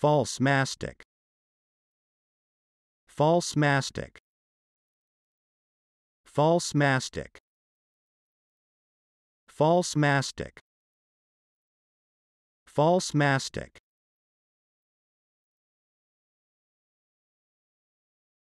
false mastic. False mastic. False mastic. False mastic. False mastic.